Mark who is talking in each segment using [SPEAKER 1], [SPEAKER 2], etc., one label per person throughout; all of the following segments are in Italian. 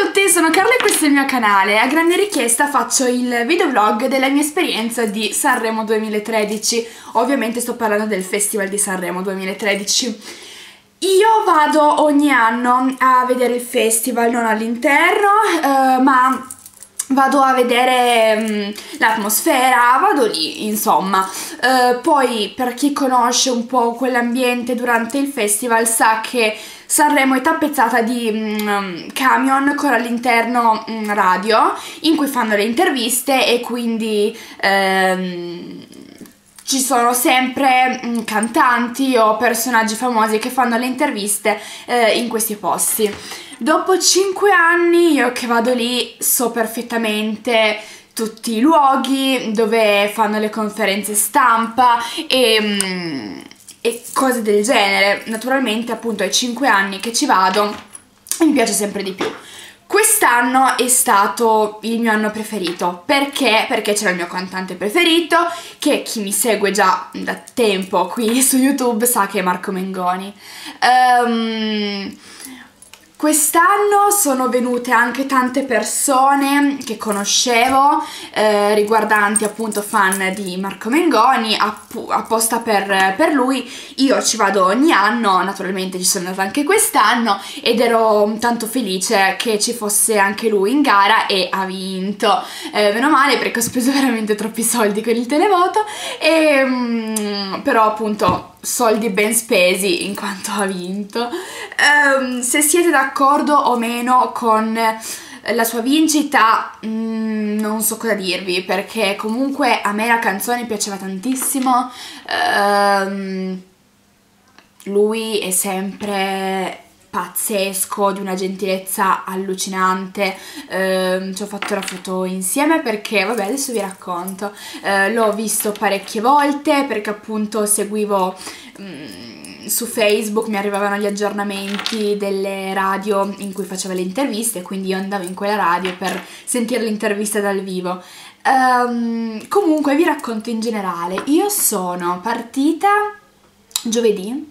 [SPEAKER 1] a tutti, sono Carla e questo è il mio canale. A grande richiesta faccio il videovlog della mia esperienza di Sanremo 2013. Ovviamente sto parlando del Festival di Sanremo 2013. Io vado ogni anno a vedere il festival, non all'interno, eh, ma vado a vedere um, l'atmosfera, vado lì, insomma. Uh, poi per chi conosce un po' quell'ambiente durante il festival sa che Sanremo è tappezzata di um, camion con all'interno um, radio in cui fanno le interviste e quindi um, ci sono sempre mm, cantanti o personaggi famosi che fanno le interviste uh, in questi posti. Dopo 5 anni io che vado lì so perfettamente tutti i luoghi dove fanno le conferenze stampa e, mm, e cose del genere. Naturalmente appunto ai 5 anni che ci vado mi piace sempre di più. Quest'anno è stato il mio anno preferito, perché? Perché c'era il mio cantante preferito, che chi mi segue già da tempo qui su YouTube sa che è Marco Mengoni. Um, Quest'anno sono venute anche tante persone che conoscevo, eh, riguardanti appunto fan di Marco Mengoni, apposta per, per, lui. Io ci vado ogni anno, naturalmente ci sono andata anche quest'anno ed ero tanto felice che ci fosse anche lui in gara e ha vinto. Eh, meno male perché ho speso veramente troppi soldi con il televoto, e, mm, però appunto soldi ben spesi in quanto ha vinto. Um, se siete d'accordo o meno con la sua vincita, mm, non so cosa dirvi, perché comunque a me la canzone piaceva tantissimo. Um, lui è sempre pazzesco, di una gentilezza allucinante. Eh, ci ho fatto la foto insieme perché, vabbè, adesso vi racconto. Eh, l'ho visto parecchie volte perché appunto seguivo mh, mm, su Facebook, mi arrivavano gli aggiornamenti delle radio in cui faceva le interviste, quindi io andavo in quella radio per sentire l'intervista dal vivo. Um, comunque vi racconto in generale, io sono partita giovedì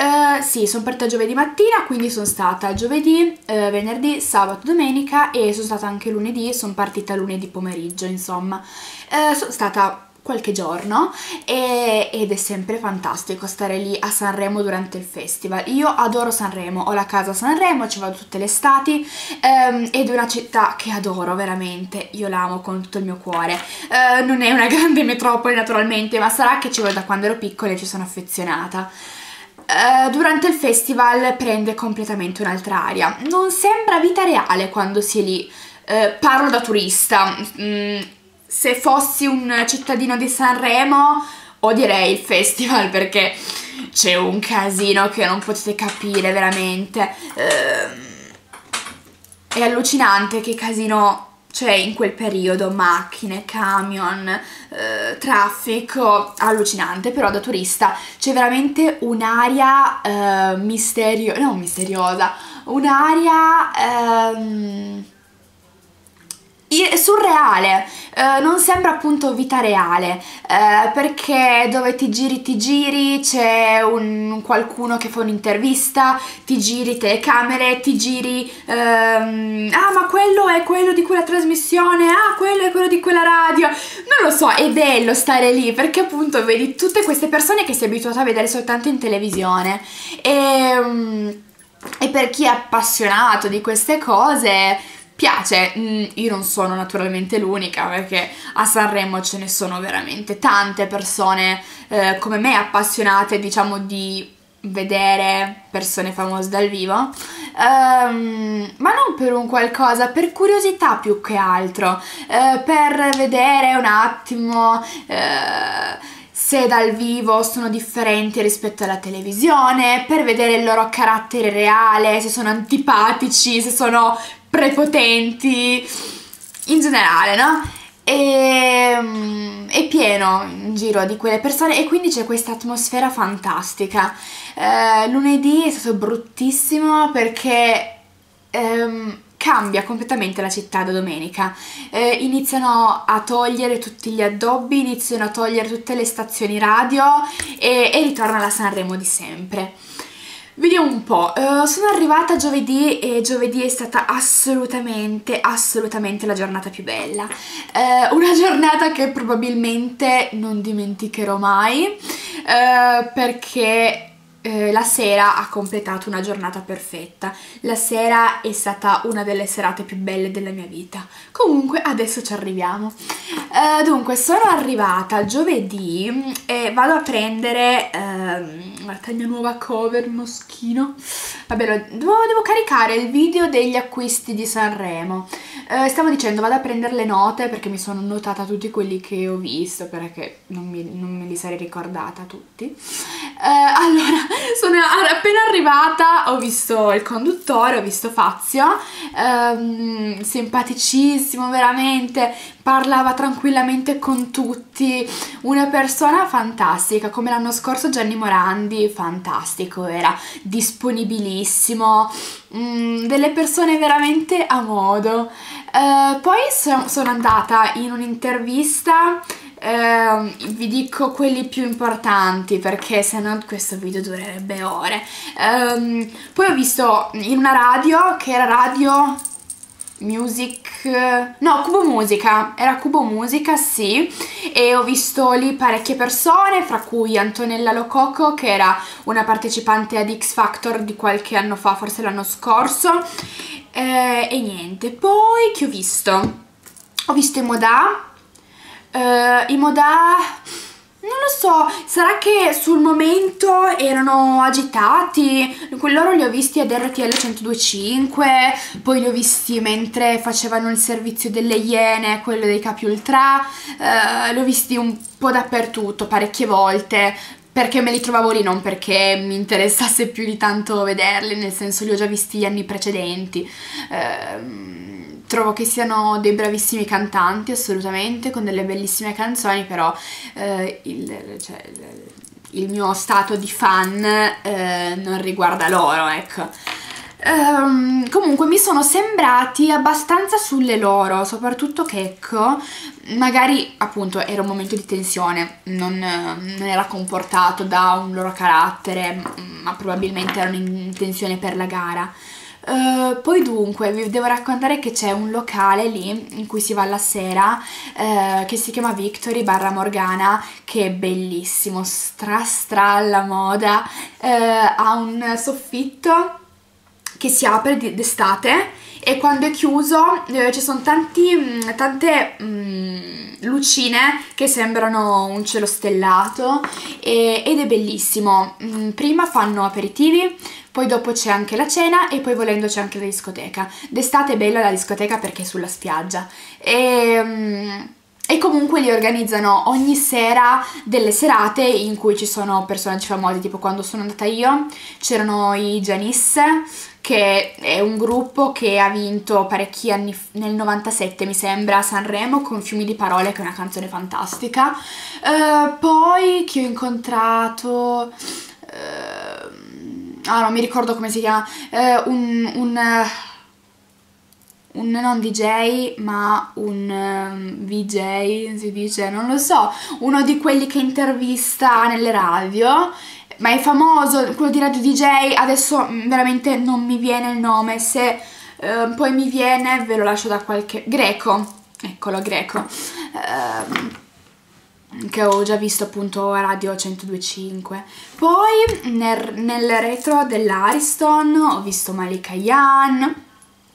[SPEAKER 1] Uh, sì, sono partita giovedì mattina, quindi sono stata giovedì, uh, venerdì, sabato, domenica e sono stata anche lunedì, sono partita lunedì pomeriggio, insomma. Uh, sono stata qualche giorno e, ed è sempre fantastico stare lì a Sanremo durante il festival. Io adoro Sanremo, ho la casa a Sanremo, ci vado tutte le estati um, ed è una città che adoro veramente, io l'amo con tutto il mio cuore. non è una grande metropoli naturalmente, ma sarà che ci vado da quando ero piccola e ci sono affezionata. Uh, durante il festival prende completamente un'altra aria. Non sembra vita reale quando si è lì. Uh, parlo da turista. Mm, se fossi un cittadino di Sanremo odierei il festival perché c'è un casino che non potete capire veramente. Uh, è allucinante che casino cioè in quel periodo macchine, camion, eh, traffico, allucinante, però da turista c'è veramente un'aria eh, misteriosa, non misteriosa, un'aria... Ehm, surreale, eh, non sembra appunto vita reale, eh, perché dove ti giri ti giri, c'è un, qualcuno che fa un'intervista, ti giri telecamere, ti giri, ehm, ah ma quello è quello di quella trasmissione, ah quello è quello di quella radio, non lo so, è bello stare lì perché appunto vedi tutte queste persone che sei abituato a vedere soltanto in televisione. E, mm, e per chi è appassionato di queste cose piace. Mm, io non sono naturalmente l'unica perché a Sanremo ce ne sono veramente tante persone eh, come me appassionate, diciamo, di vedere persone famose dal vivo, um, ma non per un qualcosa, per curiosità più che altro, uh, per vedere un attimo uh, se dal vivo sono differenti rispetto alla televisione, per vedere il loro carattere reale, se sono antipatici, se sono prepotenti, in generale, no? E, mm, è pieno in giro di quelle persone e quindi c'è questa atmosfera fantastica. Eh, lunedì è stato bruttissimo perché ehm, cambia completamente la città da domenica. Eh, iniziano a togliere tutti gli addobbi, iniziano a togliere tutte le stazioni radio e, e ritorna la Sanremo di sempre. Vediamo un po', uh, sono arrivata giovedì e giovedì è stata assolutamente, assolutamente la giornata più bella. Uh, una giornata che probabilmente non dimenticherò mai uh, perché la sera ha completato una giornata perfetta. La sera è stata una delle serate più belle della mia vita. Comunque adesso ci arriviamo. Dunque sono arrivata giovedì e vado a prendere mia nuova cover moschino. Vabbè, devo, devo caricare il video degli acquisti di Sanremo. Eh, stavo dicendo vado a prendere le note perché mi sono notata tutti quelli che ho visto perché non, mi, non me li sarei ricordata tutti. Eh, allora, sono appena arrivata, ho visto il conduttore, ho visto Fazio, ehm, simpaticissimo veramente, parlava tranquillamente con tutti, una persona fantastica, come l'anno scorso Gianni Morandi, fantastico, era disponibilissimo, mm, delle persone veramente a modo. Uh, poi so, sono andata in un'intervista, uh, vi dico quelli più importanti perché se no questo video durerebbe ore. Um, poi ho visto in una radio, che era radio Music, no Cubo Musica, era Cubo Musica sì. E ho visto lì parecchie persone fra cui Antonella Lococo che era una partecipante ad X Factor di qualche anno fa, forse l'anno scorso. Eh, e niente, poi che ho visto? Ho visto i Eh, i Modà non lo so, sarà che sul momento erano agitati, loro li ho visti ad RTL 1025, poi li ho visti mentre facevano il servizio delle Iene, quello dei Capi Ultra, eh, li ho visti un po' dappertutto, parecchie volte, perché me li trovavo lì, non perché mi interessasse più di tanto vederli, nel senso li ho già visti gli anni precedenti. Eh, trovo che siano dei bravissimi cantanti assolutamente, con delle bellissime canzoni, però eh, il, cioè, il, mio stato di fan eh, non riguarda loro, ecco. Um, comunque mi sono sembrati abbastanza sulle loro, soprattutto Checco, magari appunto era un momento di tensione, non, non, era comportato da un loro carattere, ma probabilmente erano in tensione per la gara. Uh, poi dunque vi devo raccontare che c'è un locale lì in cui si va la sera uh, che si chiama Victory barra Morgana che è bellissimo, stra stra alla moda, uh, ha un soffitto che si apre d'estate e quando è chiuso ci sono tanti, mm, tante um, lucine che sembrano un cielo stellato e, ed è bellissimo. Um, prima fanno aperitivi, poi dopo c'è anche la cena e poi volendo c'è anche la discoteca. D'estate è bella la discoteca perché è sulla spiaggia. E, um, e comunque li organizzano ogni sera delle serate in cui ci sono personaggi famosi, tipo quando sono andata io c'erano i Janice, che è un gruppo che ha vinto parecchi anni nel 97 mi sembra a Sanremo con Fiumi di parole che è una canzone fantastica. Uh, poi chi ho incontrato... Uh, ah non mi ricordo come si chiama, eh, un, un, un, non DJ ma un um, VJ si dice, non lo so, uno di quelli che intervista nelle radio ma è famoso, quello di Radio DJ, adesso veramente non mi viene il nome, se eh, poi mi viene ve lo lascio da qualche... Greco, eccolo Greco. Eh, che ho già visto appunto a Radio 102.5 poi nel, nel retro dell'Ariston ho visto Malika Yan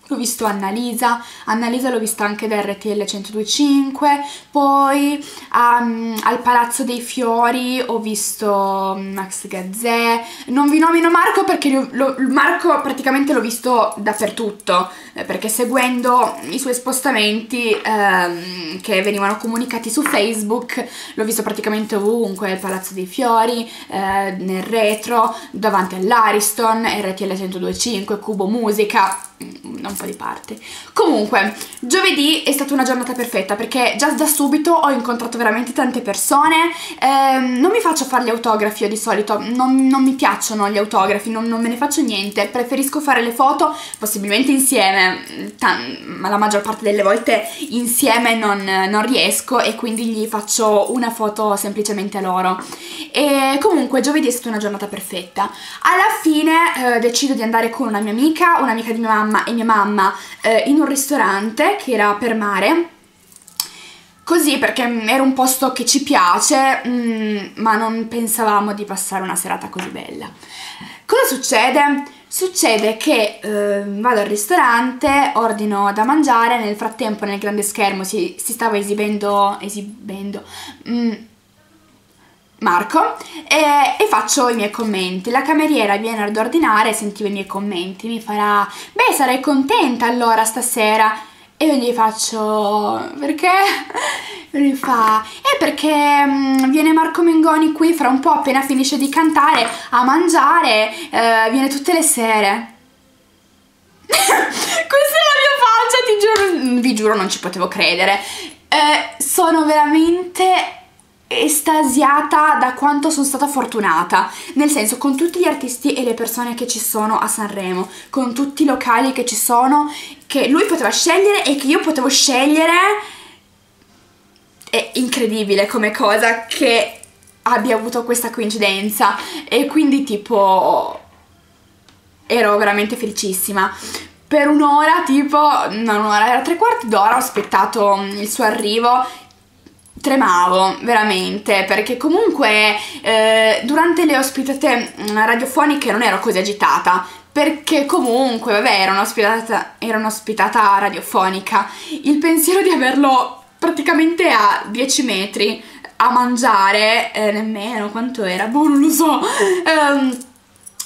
[SPEAKER 1] ho visto Annalisa, Annalisa l'ho vista anche da RTL 102.5, poi um, al Palazzo dei Fiori ho visto mm, Max Gazzè, non vi nomino Marco perché lo, Marco praticamente l'ho visto dappertutto, eh, perché seguendo i suoi spostamenti ehm, che venivano comunicati su Facebook l'ho visto praticamente ovunque, al Palazzo dei Fiori, eh, nel retro, davanti all'Ariston, RTL 102.5, Cubo Musica, da un po' di parte. Comunque, giovedì è stata una giornata perfetta perché già da subito ho incontrato veramente tante persone. Eh, non mi faccio fare gli autografi io di solito, non, non mi piacciono gli autografi, non, non, me ne faccio niente. Preferisco fare le foto, possibilmente insieme, ma la maggior parte delle volte insieme non, non riesco e quindi gli faccio una foto semplicemente a loro. E comunque, giovedì è stata una giornata perfetta. Alla fine eh, decido di andare con una mia amica, un'amica di mia mamma e mia mamma eh, in un ristorante che era per mare così perché era un posto che ci piace mm, ma non pensavamo di passare una serata così bella cosa succede? succede che eh, vado al ristorante ordino da mangiare nel frattempo nel grande schermo si, si stava esibendo esibendo mm, Marco e, e, faccio i miei commenti. La cameriera viene ad ordinare, sentiva i miei commenti, mi farà beh sarai contenta allora stasera e io gli faccio perché? E lui fa è perché mh, mm, viene Marco Mengoni qui fra un po' appena finisce di cantare a mangiare, eh, viene tutte le sere. Questa è la mia faccia, ti giuro, vi giuro non ci potevo credere. Eh, sono veramente estasiata da quanto sono stata fortunata, nel senso con tutti gli artisti e le persone che ci sono a Sanremo, con tutti i locali che ci sono, che lui poteva scegliere e che io potevo scegliere. È incredibile come cosa che abbia avuto questa coincidenza e quindi tipo ero veramente felicissima per un'ora tipo, non un'ora, era tre quarti d'ora ho aspettato il suo arrivo tremavo veramente perché comunque eh, durante le ospitate mm, radiofoniche non ero così agitata perché comunque vabbè era un'ospitata, era un'ospitata radiofonica. Il pensiero di averlo praticamente a 10 metri a mangiare eh, nemmeno quanto era? Boh non lo so. Um,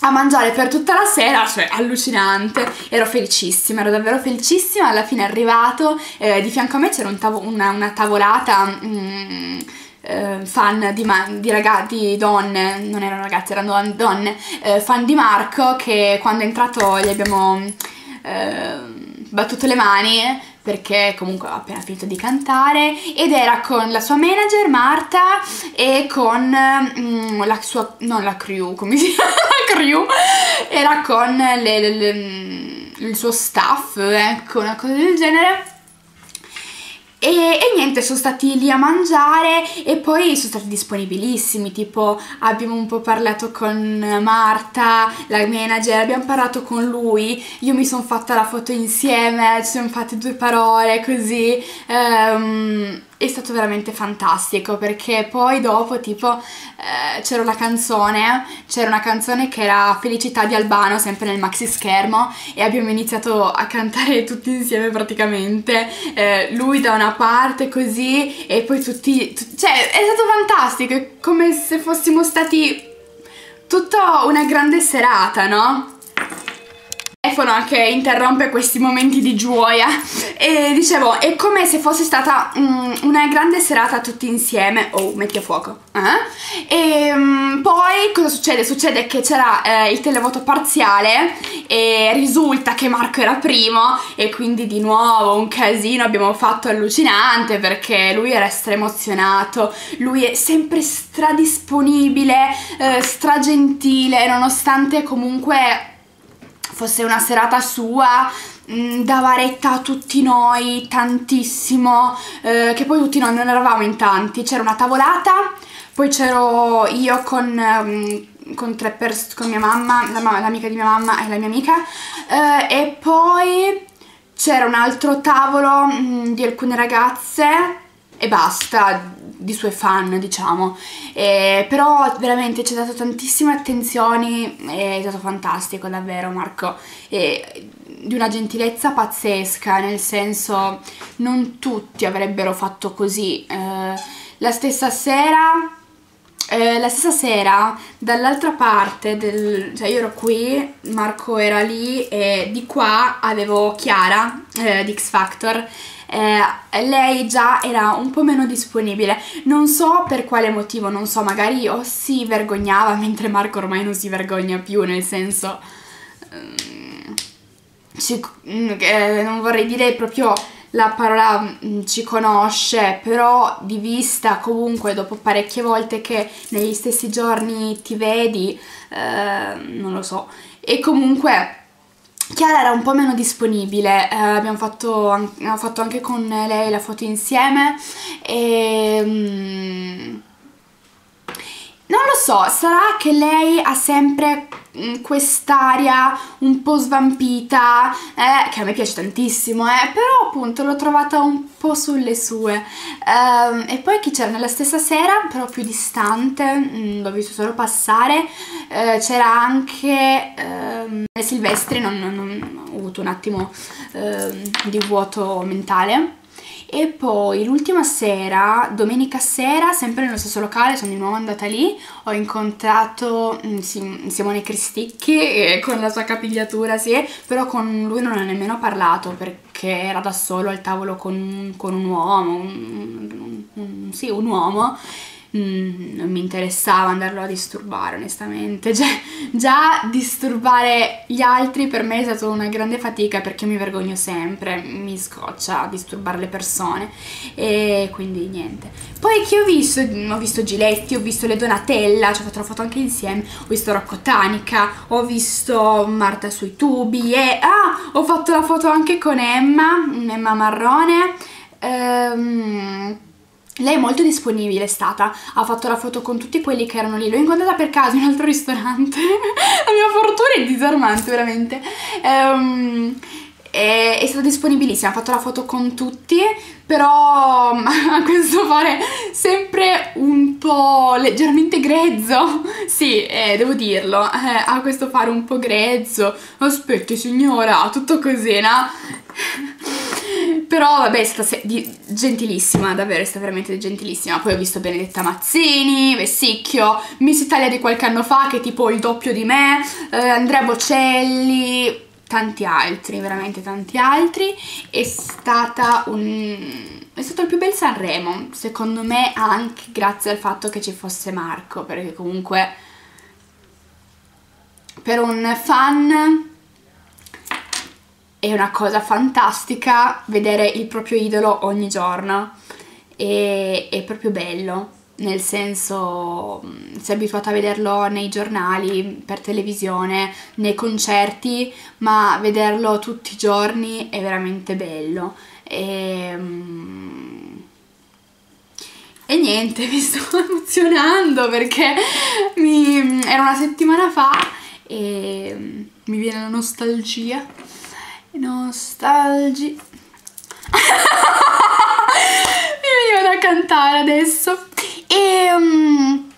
[SPEAKER 1] a mangiare per tutta la sera, cioè allucinante, ero felicissima, ero davvero felicissima, alla fine è arrivato, eh, di fianco a me c'era un tavo una, una, tavolata mm, eh, fan di, di, di donne, non erano ragazzi, erano donne, eh, fan di Marco che quando è entrato gli abbiamo eh, battuto le mani perché comunque aveva appena finito di cantare ed era con la sua manager Marta e con mm, la sua, non la crew, come si chiama? la crew, era con le, le, le, il suo staff, ecco, una cosa del genere e, e, niente, sono stati lì a mangiare e poi sono stati disponibilissimi, tipo abbiamo un po' parlato con Marta, la manager, abbiamo parlato con lui, io mi sono fatta la foto insieme, ci siamo fatte due parole così, um, è stato veramente fantastico perché poi dopo tipo eh, c'era una canzone, c'era una canzone che era Felicità di Albano sempre nel maxi schermo e abbiamo iniziato a cantare tutti insieme praticamente, eh, lui da una parte così e poi tutti, cioè è stato fantastico, è come se fossimo stati tutta una grande serata, no? Telefono che interrompe questi momenti di gioia e dicevo è come se fosse stata um, una grande serata tutti insieme oh metti a fuoco eh? e um, poi cosa succede? succede che c'era eh, il televoto parziale e risulta che Marco era primo e quindi di nuovo un casino abbiamo fatto allucinante perché lui era emozionato lui è sempre stradisponibile eh, stragentile nonostante comunque fosse una serata sua mm, dava retta a tutti noi tantissimo eh, che poi tutti noi non eravamo in tanti. C'era una tavolata poi c'ero io con, um, con tre persone con mia mamma l'amica di mia mamma e la mia amica eh, e poi c'era un altro tavolo mh, mm, di alcune ragazze e basta di suoi fan diciamo. Eh, però veramente ci ha dato tantissime attenzioni è stato fantastico davvero Marco. E di una gentilezza pazzesca nel senso non tutti avrebbero fatto così. Eh, la stessa sera eh, la stessa sera dall'altra parte del, cioè io ero qui Marco era lì e di qua avevo Chiara eh, di X Factor eh, lei già era un po' meno disponibile. Non so per quale motivo non so magari o si vergognava mentre Marco ormai non si vergogna più nel senso mm, eh, non vorrei dire proprio la parola mm, ci conosce, però di vista comunque dopo parecchie volte che negli stessi giorni ti vedi, eh, non lo so. E comunque Chiara era un po' meno disponibile, eh, abbiamo, fatto, abbiamo, fatto, anche con lei la foto insieme e... Mm, non lo so, sarà che lei ha sempre mm, quest'aria un po' svampita, eh, che a me piace tantissimo, eh, però appunto l'ho trovata un po' sulle sue. Um, e poi chi c'era nella stessa sera, però più distante, mm, l'ho visto solo passare, uh, c'era anche uh, Silvestri, non, non, non, ho avuto un attimo uh, di vuoto mentale e poi l'ultima sera, domenica sera, sempre nello stesso locale, sono di nuovo andata lì, ho incontrato mm, Simone Cristicchi eh, con la sua capigliatura, sì, però con lui non ho nemmeno parlato perché era da solo al tavolo con, con un uomo, un, un, un, sì, un uomo Mm, non mi interessava andarlo a disturbare onestamente. Cioè, già disturbare gli altri per me è stata una grande fatica perché mi vergogno sempre mi scoccia disturbare le persone. E quindi niente. Poi che ho visto? Ho visto Giletti ho visto le Donatella ci ho fatto la foto anche insieme. Ho visto Rocco Tanica ho visto Marta sui tubi e ah ho fatto la foto anche con Emma Emma Marrone. Ehm lei è molto disponibile è stata, ha fatto la foto con tutti quelli che erano lì, l'ho incontrata per caso in un altro ristorante, la mia fortuna è disarmante veramente, um, è, stata disponibilissima, ha fatto la foto con tutti, però a questo fare sempre un po' leggermente grezzo, sì, eh, devo dirlo, eh, a questo fare un po' grezzo, aspetti signora, tutto così, no? Però vabbè è stata gentilissima, davvero è stata veramente gentilissima. Poi ho visto Benedetta Mazzini, Vessicchio, Miss Italia di qualche anno fa che è tipo il doppio di me, eh, Andrea Bocelli, tanti altri, veramente tanti altri. È stata un... È stato il più bel Sanremo, secondo me anche grazie al fatto che ci fosse Marco, perché comunque per un fan è una cosa fantastica vedere il proprio idolo ogni giorno e è proprio bello nel senso sei abituato a vederlo nei giornali, per televisione, nei concerti, ma vederlo tutti i giorni è veramente bello. E, e niente, mi sto emozionando perché mi, era una settimana fa e mi viene la nostalgia nostalgia mi veniva da cantare adesso. E um,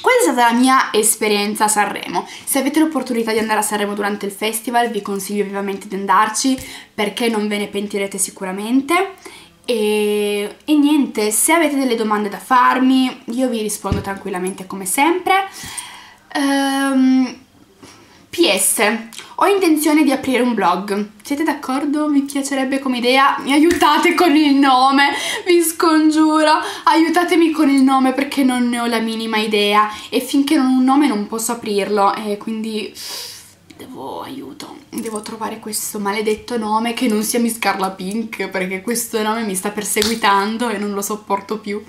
[SPEAKER 1] questa è stata la mia esperienza a Sanremo? Se avete l'opportunità di andare a Sanremo durante il festival vi consiglio vivamente di andarci perché non ve ne pentirete sicuramente. E, e niente, se avete delle domande da farmi io vi rispondo tranquillamente come sempre. Um, PS, ho intenzione di aprire un blog. Siete d'accordo? Mi piacerebbe come idea. Mi aiutate con il nome, vi scongiuro. Aiutatemi con il nome perché non ne ho la minima idea. E finché non ho un nome non posso aprirlo. E quindi devo aiuto. Devo trovare questo maledetto nome che non sia Miss Carla Pink perché questo nome mi sta perseguitando e non lo sopporto più.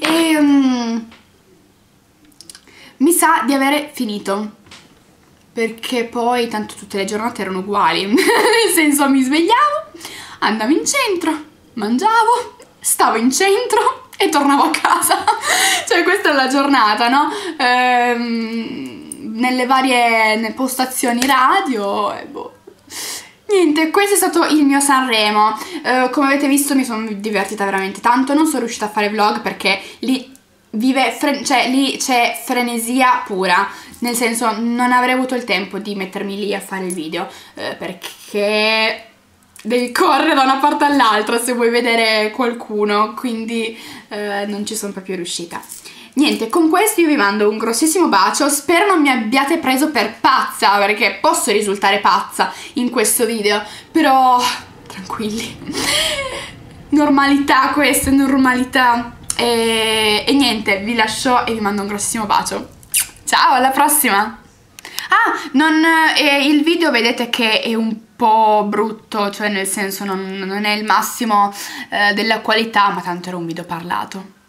[SPEAKER 1] E... Um, mi sa di avere finito perché poi tanto tutte le giornate erano uguali, nel senso mi svegliavo, andavo in centro, mangiavo, stavo in centro e tornavo a casa, cioè questa è la giornata, no? Ehm, nelle varie postazioni radio e boh. Niente, questo è stato il mio Sanremo, uh, come avete visto mi sono divertita veramente tanto, non sono riuscita a fare vlog perché lì vive, cioè lì c'è frenesia pura, nel senso non avrei avuto il tempo di mettermi lì a fare il video eh, perché devi correre da una parte all'altra se vuoi vedere qualcuno quindi eh, non ci sono proprio riuscita. Niente con questo io vi mando un grossissimo bacio spero non mi abbiate preso per pazza perché posso risultare pazza in questo video però tranquilli. Normalità questa normalità. E, e niente vi lascio e vi mando un grossissimo bacio Ciao, alla prossima! Ah, non, eh, il video vedete che è un po' brutto, cioè nel senso non, non è il massimo eh, della qualità, ma tanto era un video parlato.